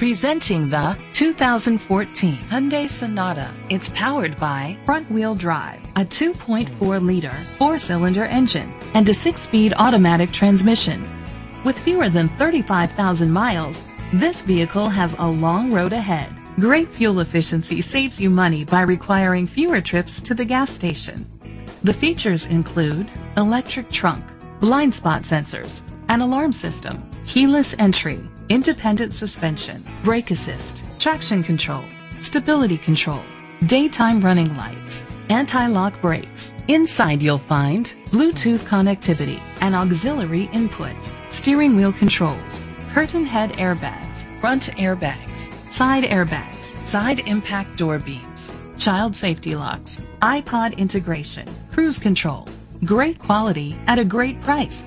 Presenting the 2014 Hyundai Sonata. It's powered by front-wheel drive, a 2.4-liter four-cylinder engine, and a six-speed automatic transmission. With fewer than 35,000 miles, this vehicle has a long road ahead. Great fuel efficiency saves you money by requiring fewer trips to the gas station. The features include electric trunk, blind spot sensors, an alarm system, keyless entry, independent suspension, brake assist, traction control, stability control, daytime running lights, anti-lock brakes. Inside you'll find Bluetooth connectivity and auxiliary input, steering wheel controls, curtain head airbags, front airbags, side airbags, side impact door beams, child safety locks, iPod integration, cruise control. Great quality at a great price.